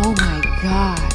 Oh my god.